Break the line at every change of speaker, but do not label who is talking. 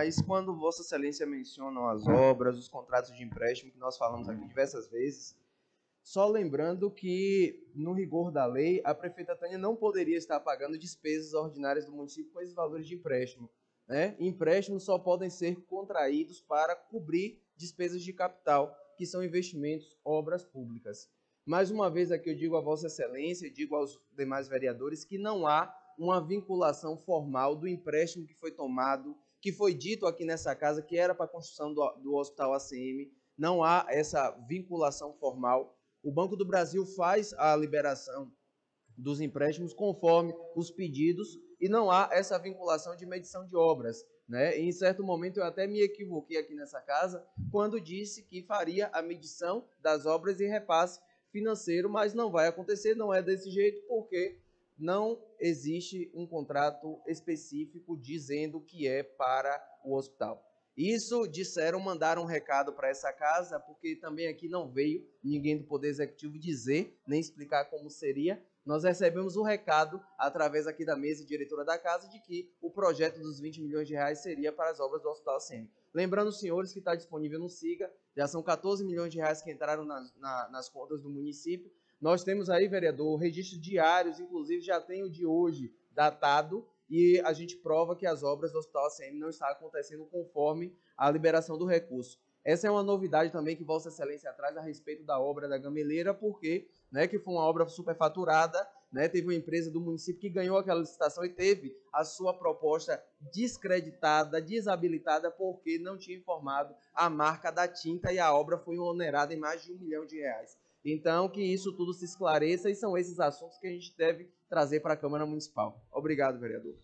Mas quando Vossa Excelência menciona as obras, os contratos de empréstimo, que nós falamos aqui diversas vezes, só lembrando que, no rigor da lei, a prefeita Tânia não poderia estar pagando despesas ordinárias do município com esses valores de empréstimo. Né? Empréstimos só podem ser contraídos para cobrir despesas de capital, que são investimentos, obras públicas. Mais uma vez aqui eu digo a Vossa Excelência, digo aos demais vereadores que não há uma vinculação formal do empréstimo que foi tomado, que foi dito aqui nessa casa que era para a construção do, do Hospital ACM. Não há essa vinculação formal. O Banco do Brasil faz a liberação dos empréstimos conforme os pedidos e não há essa vinculação de medição de obras. Né? em certo momento eu até me equivoquei aqui nessa casa quando disse que faria a medição das obras e repasse financeiro, mas não vai acontecer, não é desse jeito, porque não existe um contrato específico dizendo que é para o hospital. Isso disseram, mandaram um recado para essa casa, porque também aqui não veio ninguém do Poder Executivo dizer, nem explicar como seria. Nós recebemos o um recado através aqui da mesa diretora da casa de que o projeto dos 20 milhões de reais seria para as obras do Hospital CM. Lembrando, senhores, que está disponível no SIGA, já são 14 milhões de reais que entraram na, na, nas contas do município. Nós temos aí, vereador, registros diários, inclusive já tem o de hoje datado, e a gente prova que as obras do Hospital ACM não estão acontecendo conforme a liberação do recurso. Essa é uma novidade também que Vossa Excelência traz a respeito da obra da Gameleira, porque né, que foi uma obra superfaturada, né, teve uma empresa do município que ganhou aquela licitação e teve a sua proposta descreditada, desabilitada, porque não tinha informado a marca da tinta e a obra foi onerada em mais de um milhão de reais. Então, que isso tudo se esclareça e são esses assuntos que a gente deve trazer para a Câmara Municipal. Obrigado, vereador.